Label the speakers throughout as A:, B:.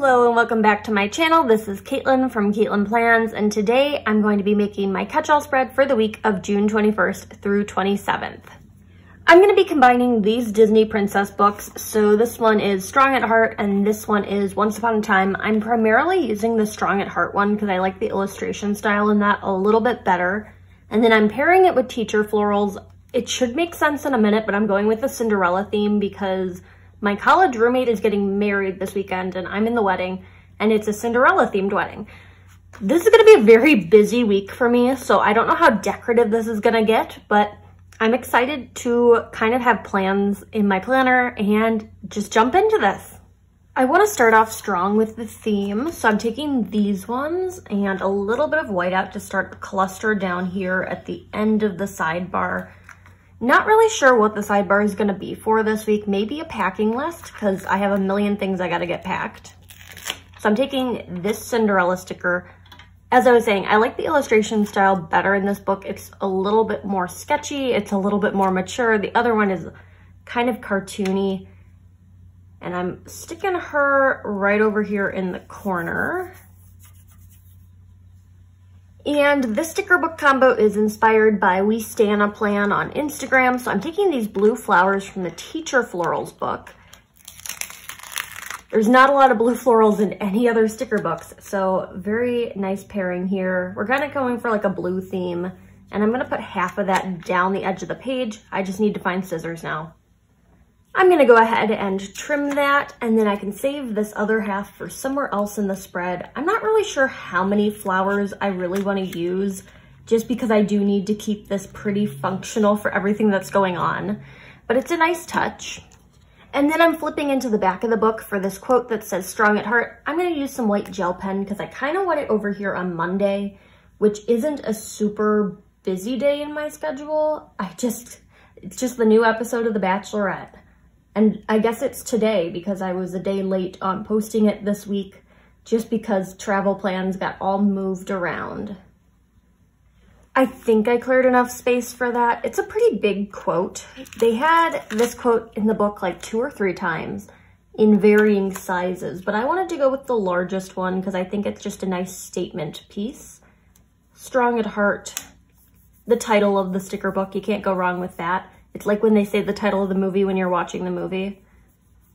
A: Hello and welcome back to my channel. This is Katelyn from Katelyn Plans and today I'm going to be making my catch-all spread for the week of June 21st through 27th. I'm going to be combining these Disney princess books. So this one is Strong at Heart and this one is Once Upon a Time. I'm primarily using the Strong at Heart one because I like the illustration style in that a little bit better. And then I'm pairing it with Teacher Florals. It should make sense in a minute, but I'm going with the Cinderella theme because my college roommate is getting married this weekend and I'm in the wedding and it's a Cinderella themed wedding. This is gonna be a very busy week for me, so I don't know how decorative this is gonna get, but I'm excited to kind of have plans in my planner and just jump into this. I want to start off strong with the theme, so I'm taking these ones and a little bit of whiteout to start the cluster down here at the end of the sidebar not really sure what the sidebar is going to be for this week. Maybe a packing list because I have a million things I got to get packed. So I'm taking this Cinderella sticker. As I was saying, I like the illustration style better in this book. It's a little bit more sketchy. It's a little bit more mature. The other one is kind of cartoony. And I'm sticking her right over here in the corner. And this sticker book combo is inspired by We Stan a Plan on Instagram. So I'm taking these blue flowers from the Teacher Florals book. There's not a lot of blue florals in any other sticker books, so very nice pairing here. We're kind of going for like a blue theme, and I'm gonna put half of that down the edge of the page. I just need to find scissors now. I'm gonna go ahead and trim that and then I can save this other half for somewhere else in the spread. I'm not really sure how many flowers I really wanna use just because I do need to keep this pretty functional for everything that's going on, but it's a nice touch. And then I'm flipping into the back of the book for this quote that says strong at heart. I'm gonna use some white gel pen because I kind of want it over here on Monday, which isn't a super busy day in my schedule. I just, it's just the new episode of The Bachelorette. And I guess it's today because I was a day late on posting it this week just because travel plans got all moved around. I think I cleared enough space for that. It's a pretty big quote. They had this quote in the book like two or three times in varying sizes, but I wanted to go with the largest one because I think it's just a nice statement piece. Strong at heart, the title of the sticker book, you can't go wrong with that. It's like when they say the title of the movie when you're watching the movie,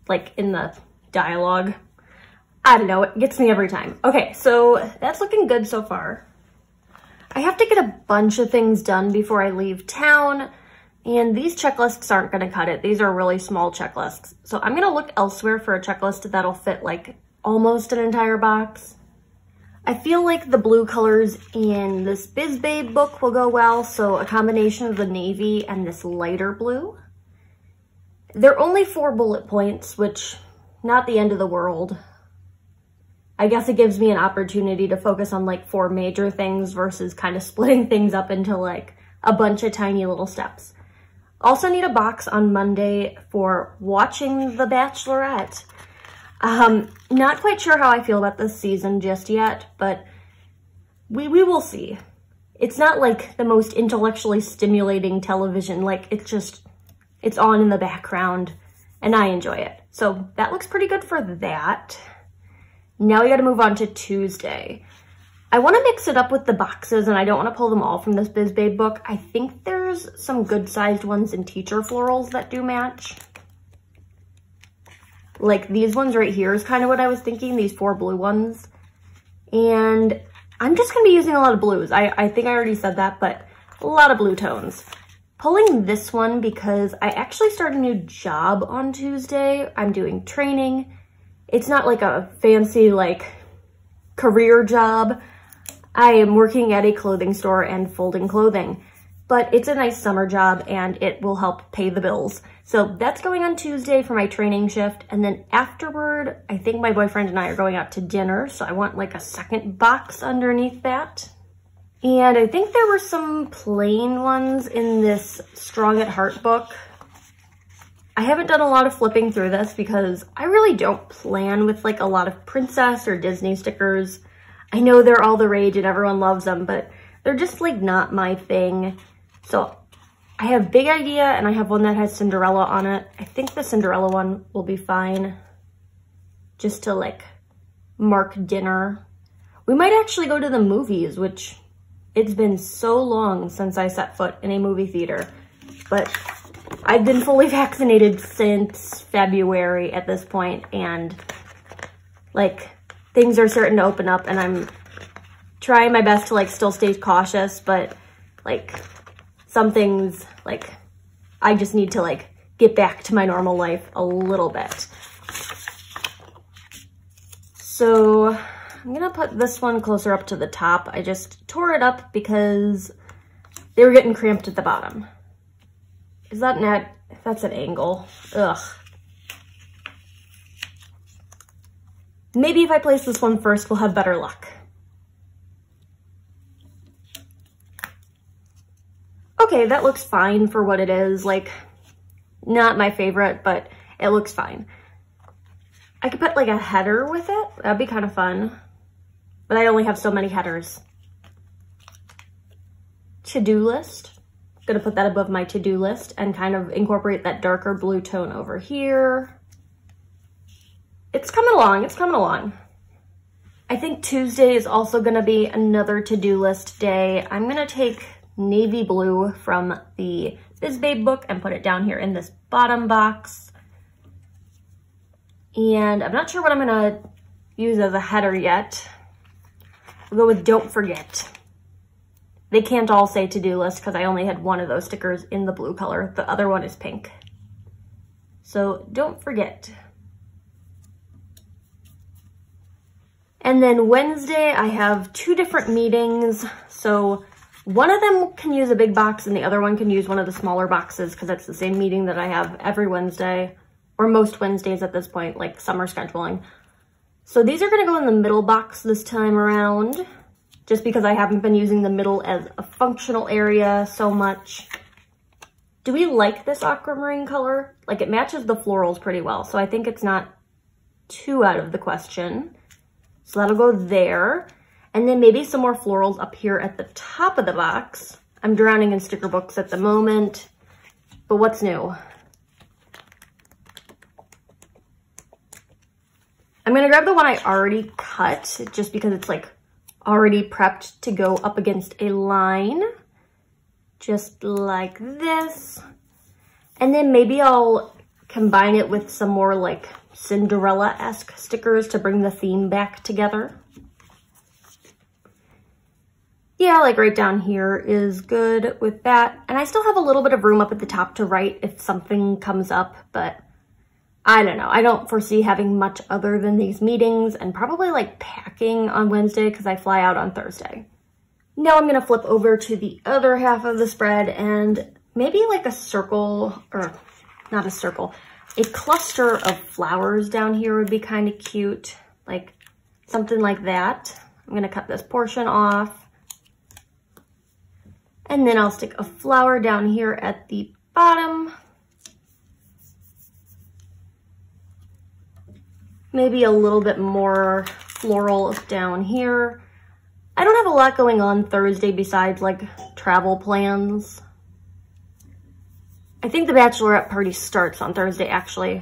A: like in the dialogue. I don't know, it gets me every time. Okay, so that's looking good so far. I have to get a bunch of things done before I leave town, and these checklists aren't gonna cut it. These are really small checklists. So I'm gonna look elsewhere for a checklist that'll fit like almost an entire box. I feel like the blue colors in this Biz Babe book will go well, so a combination of the navy and this lighter blue. They're only four bullet points, which not the end of the world. I guess it gives me an opportunity to focus on like four major things versus kind of splitting things up into like a bunch of tiny little steps. Also need a box on Monday for watching The Bachelorette. Um, not quite sure how I feel about this season just yet, but we, we will see. It's not like the most intellectually stimulating television. Like it's just, it's on in the background and I enjoy it. So that looks pretty good for that. Now we got to move on to Tuesday. I want to mix it up with the boxes and I don't want to pull them all from this Biz Babe book. I think there's some good sized ones in Teacher Florals that do match. Like these ones right here is kind of what I was thinking, these four blue ones. And I'm just to be using a lot of blues. I, I think I already said that, but a lot of blue tones. Pulling this one because I actually start a new job on Tuesday. I'm doing training. It's not like a fancy like career job. I am working at a clothing store and folding clothing but it's a nice summer job and it will help pay the bills. So that's going on Tuesday for my training shift. And then afterward, I think my boyfriend and I are going out to dinner. So I want like a second box underneath that. And I think there were some plain ones in this Strong at Heart book. I haven't done a lot of flipping through this because I really don't plan with like a lot of princess or Disney stickers. I know they're all the rage and everyone loves them, but they're just like not my thing. So I have Big Idea and I have one that has Cinderella on it. I think the Cinderella one will be fine just to like mark dinner. We might actually go to the movies, which it's been so long since I set foot in a movie theater, but I've been fully vaccinated since February at this point, and like things are starting to open up and I'm trying my best to like still stay cautious, but like some things like I just need to like get back to my normal life a little bit. So I'm gonna put this one closer up to the top. I just tore it up because they were getting cramped at the bottom. Is that net? That's an angle. Ugh. Maybe if I place this one first, we'll have better luck. Okay, that looks fine for what it is. Like, not my favorite, but it looks fine. I could put like a header with it. That'd be kind of fun. But I only have so many headers. To-do list. Gonna put that above my to-do list and kind of incorporate that darker blue tone over here. It's coming along, it's coming along. I think Tuesday is also gonna be another to-do list day. I'm gonna take navy blue from the BizBabe book and put it down here in this bottom box. And I'm not sure what I'm gonna use as a header yet. We'll go with don't forget. They can't all say to-do list because I only had one of those stickers in the blue color. The other one is pink. So don't forget. And then Wednesday, I have two different meetings. So one of them can use a big box and the other one can use one of the smaller boxes because it's the same meeting that I have every Wednesday or most Wednesdays at this point, like summer scheduling. So these are gonna go in the middle box this time around just because I haven't been using the middle as a functional area so much. Do we like this aquamarine color? Like it matches the florals pretty well, so I think it's not too out of the question. So that'll go there. And then maybe some more florals up here at the top of the box. I'm drowning in sticker books at the moment, but what's new? I'm gonna grab the one I already cut just because it's like already prepped to go up against a line, just like this. And then maybe I'll combine it with some more like Cinderella-esque stickers to bring the theme back together. Yeah, like right down here is good with that. And I still have a little bit of room up at the top to write if something comes up, but I don't know. I don't foresee having much other than these meetings and probably like packing on Wednesday because I fly out on Thursday. Now I'm going to flip over to the other half of the spread and maybe like a circle or not a circle, a cluster of flowers down here would be kind of cute, like something like that. I'm gonna cut this portion off. And then I'll stick a flower down here at the bottom. Maybe a little bit more floral down here. I don't have a lot going on Thursday besides like travel plans. I think the bachelorette party starts on Thursday, actually.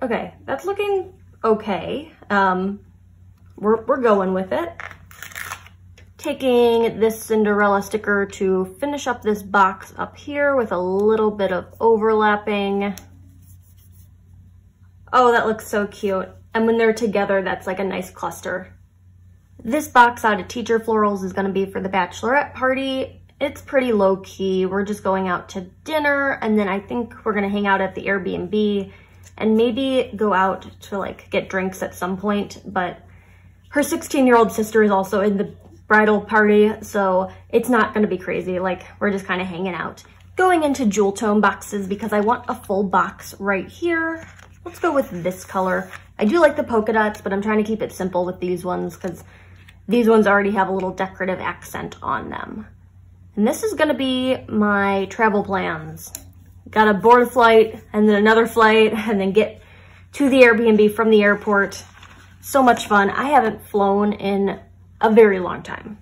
A: Okay, that's looking okay. Um, we're, we're going with it. Taking this Cinderella sticker to finish up this box up here with a little bit of overlapping. Oh, that looks so cute. And when they're together, that's like a nice cluster. This box out of Teacher Florals is gonna be for the bachelorette party it's pretty low key. We're just going out to dinner and then I think we're gonna hang out at the Airbnb and maybe go out to like get drinks at some point. But her 16 year old sister is also in the bridal party. So it's not gonna be crazy. Like we're just kind of hanging out. Going into jewel tone boxes because I want a full box right here. Let's go with this color. I do like the polka dots, but I'm trying to keep it simple with these ones because these ones already have a little decorative accent on them. And this is gonna be my travel plans. Gotta board a flight and then another flight and then get to the Airbnb from the airport. So much fun. I haven't flown in a very long time.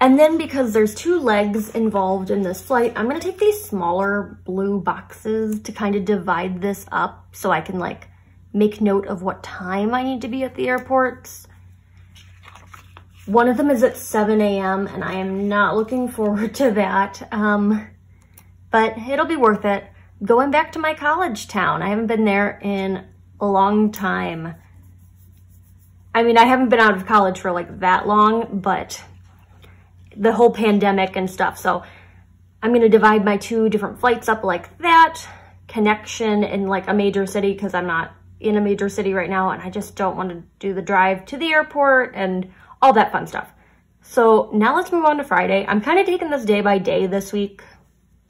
A: And then because there's two legs involved in this flight, I'm gonna take these smaller blue boxes to kind of divide this up so I can like make note of what time I need to be at the airports. One of them is at 7 a.m. and I am not looking forward to that. Um, but it'll be worth it. Going back to my college town. I haven't been there in a long time. I mean, I haven't been out of college for like that long, but the whole pandemic and stuff. So I'm going to divide my two different flights up like that. Connection in like a major city because I'm not in a major city right now and I just don't want to do the drive to the airport and all that fun stuff. So now let's move on to Friday. I'm kind of taking this day by day this week.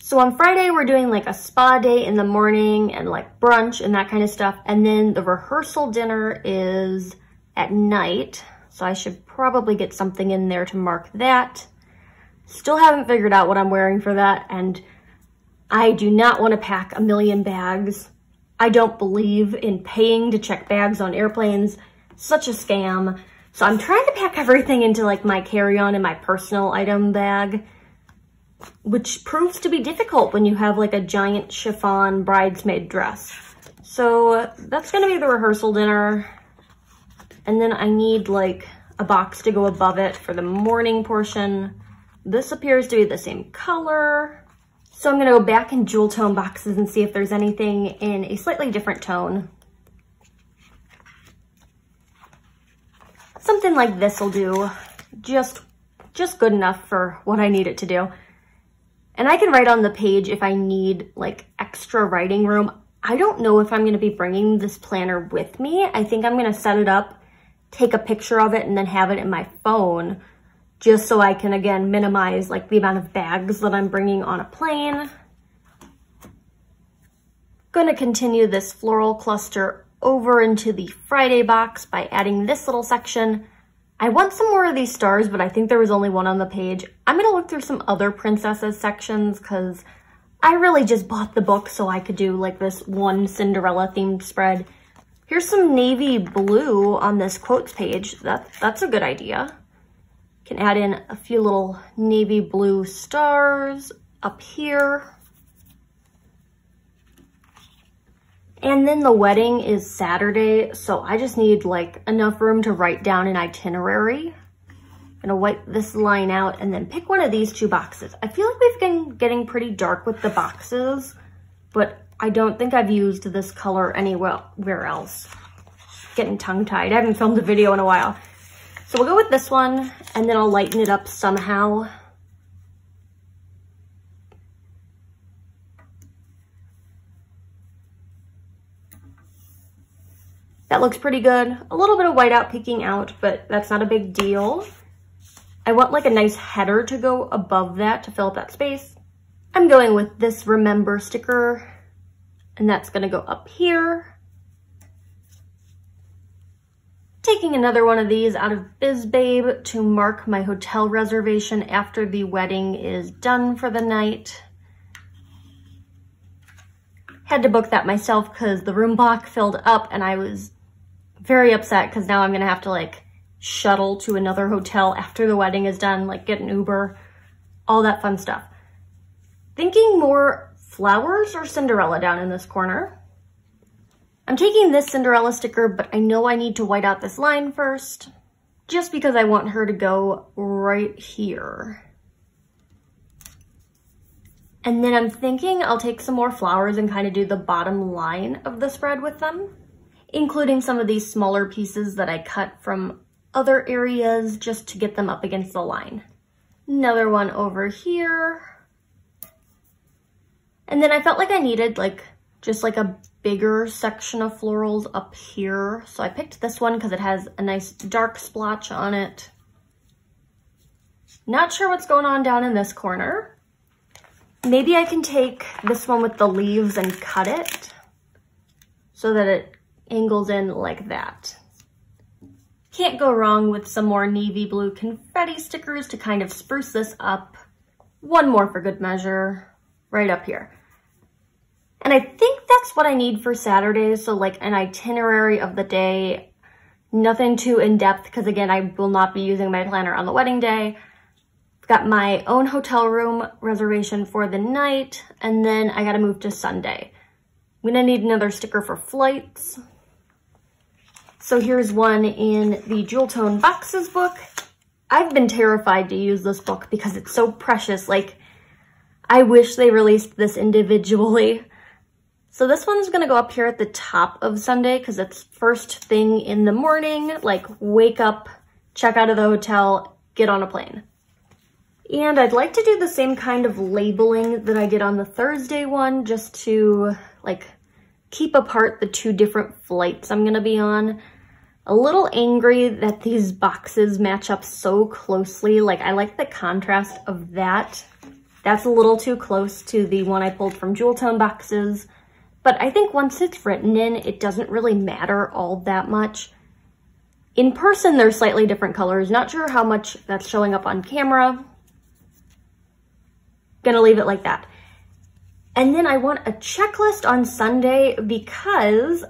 A: So on Friday, we're doing like a spa day in the morning and like brunch and that kind of stuff. And then the rehearsal dinner is at night. So I should probably get something in there to mark that. Still haven't figured out what I'm wearing for that. And I do not want to pack a million bags. I don't believe in paying to check bags on airplanes. Such a scam. So I'm trying to pack everything into like my carry-on and my personal item bag, which proves to be difficult when you have like a giant chiffon bridesmaid dress. So that's gonna be the rehearsal dinner. And then I need like a box to go above it for the morning portion. This appears to be the same color. So I'm gonna go back in jewel tone boxes and see if there's anything in a slightly different tone. Something like this will do. Just, just good enough for what I need it to do. And I can write on the page if I need like extra writing room. I don't know if I'm to be bringing this planner with me. I think I'm to set it up, take a picture of it, and then have it in my phone just so I can, again, minimize like the amount of bags that I'm bringing on a plane. Gonna continue this floral cluster over into the Friday box by adding this little section. I want some more of these stars, but I think there was only one on the page. I'm gonna look through some other princesses sections because I really just bought the book so I could do like this one Cinderella themed spread. Here's some navy blue on this quotes page. That, that's a good idea. Can add in a few little navy blue stars up here. And then the wedding is Saturday, so I just need like enough room to write down an itinerary. I'm gonna wipe this line out and then pick one of these two boxes. I feel like we've been getting pretty dark with the boxes, but I don't think I've used this color anywhere else. Getting tongue-tied. I haven't filmed a video in a while. So we'll go with this one and then I'll lighten it up somehow. That looks pretty good. A little bit of whiteout peeking out, but that's not a big deal. I want like a nice header to go above that to fill up that space. I'm going with this Remember sticker, and that's gonna go up here. Taking another one of these out of BizBabe to mark my hotel reservation after the wedding is done for the night. Had to book that myself because the room block filled up and I was very upset because now I'm going to have to like shuttle to another hotel after the wedding is done, like get an Uber, all that fun stuff. Thinking more flowers or Cinderella down in this corner. I'm taking this Cinderella sticker, but I know I need to white out this line first, just because I want her to go right here. And then I'm thinking I'll take some more flowers and kind of do the bottom line of the spread with them including some of these smaller pieces that I cut from other areas just to get them up against the line. Another one over here. And then I felt like I needed like just like a bigger section of florals up here. So I picked this one because it has a nice dark splotch on it. Not sure what's going on down in this corner. Maybe I can take this one with the leaves and cut it so that it angles in like that. Can't go wrong with some more navy blue confetti stickers to kind of spruce this up. One more for good measure, right up here. And I think that's what I need for Saturday. So like an itinerary of the day, nothing too in-depth because again, I will not be using my planner on the wedding day. Got my own hotel room reservation for the night and then I gotta move to Sunday. I'm gonna need another sticker for flights. So here's one in the Jewel Tone Boxes book. I've been terrified to use this book because it's so precious. Like, I wish they released this individually. So this one's gonna go up here at the top of Sunday because it's first thing in the morning, like wake up, check out of the hotel, get on a plane. And I'd like to do the same kind of labeling that I did on the Thursday one, just to like keep apart the two different flights I'm gonna be on. A little angry that these boxes match up so closely. Like I like the contrast of that. That's a little too close to the one I pulled from Jewel Tone boxes. But I think once it's written in, it doesn't really matter all that much. In person, they're slightly different colors. Not sure how much that's showing up on camera. Gonna leave it like that. And then I want a checklist on Sunday because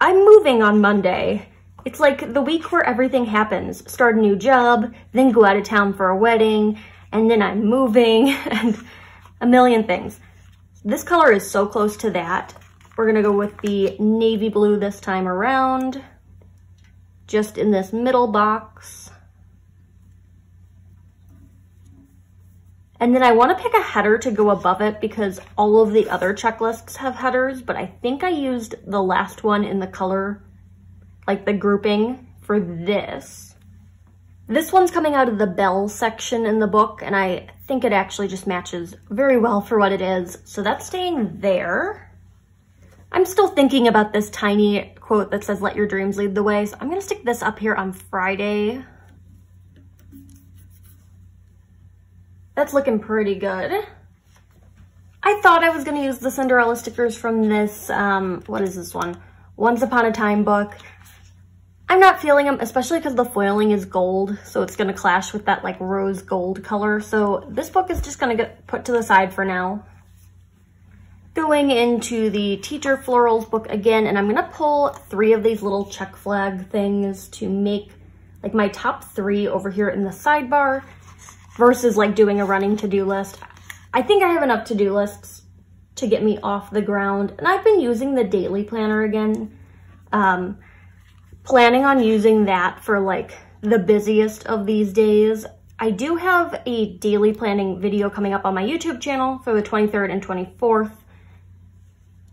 A: I'm moving on Monday. It's like the week where everything happens. Start a new job, then go out of town for a wedding, and then I'm moving, and a million things. This color is so close to that. We're gonna go with the navy blue this time around, just in this middle box. And then I wanna pick a header to go above it because all of the other checklists have headers, but I think I used the last one in the color, like the grouping for this. This one's coming out of the bell section in the book, and I think it actually just matches very well for what it is. So that's staying there. I'm still thinking about this tiny quote that says, let your dreams lead the way. So I'm gonna stick this up here on Friday. That's looking pretty good. I thought I was gonna use the Cinderella stickers from this, um, what is this one? Once Upon a Time book. I'm not feeling them, especially because the foiling is gold, so it's gonna clash with that like rose gold color. So this book is just gonna get put to the side for now going into the teacher florals book again, and I'm gonna pull three of these little check flag things to make like my top three over here in the sidebar versus like doing a running to-do list. I think I have enough to-do lists to get me off the ground, and I've been using the daily planner again. Um, planning on using that for like the busiest of these days. I do have a daily planning video coming up on my YouTube channel for the 23rd and 24th.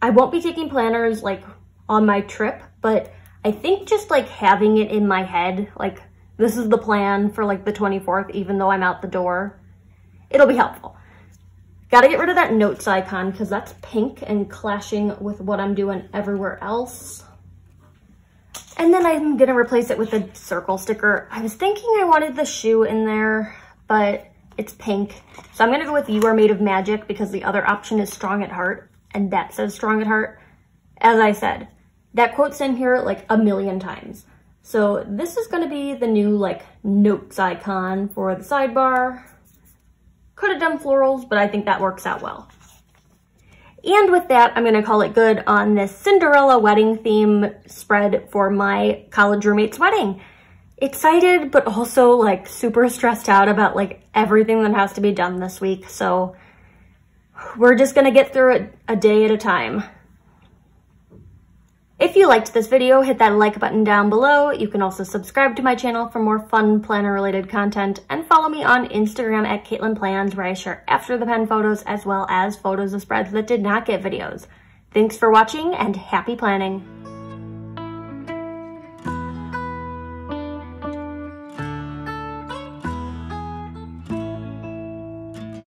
A: I won't be taking planners like on my trip, but I think just like having it in my head, like this is the plan for like the 24th, even though I'm out the door, it'll be helpful. Gotta get rid of that notes icon because that's pink and clashing with what I'm doing everywhere else. And then I'm gonna replace it with a circle sticker. I was thinking I wanted the shoe in there, but it's pink. So I'm gonna go with You Are Made of Magic because the other option is Strong at Heart and that says strong at heart. As I said, that quote's in here like a million times. So this is gonna be the new like notes icon for the sidebar. Could have done florals, but I think that works out well. And with that, I'm gonna call it good on this Cinderella wedding theme spread for my college roommate's wedding. Excited, but also like super stressed out about like everything that has to be done this week. So we're just gonna get through it a day at a time. If you liked this video, hit that like button down below. You can also subscribe to my channel for more fun planner related content and follow me on Instagram at Katelyn Plans where I share after the pen photos as well as photos of spreads that did not get videos. Thanks for watching and happy planning.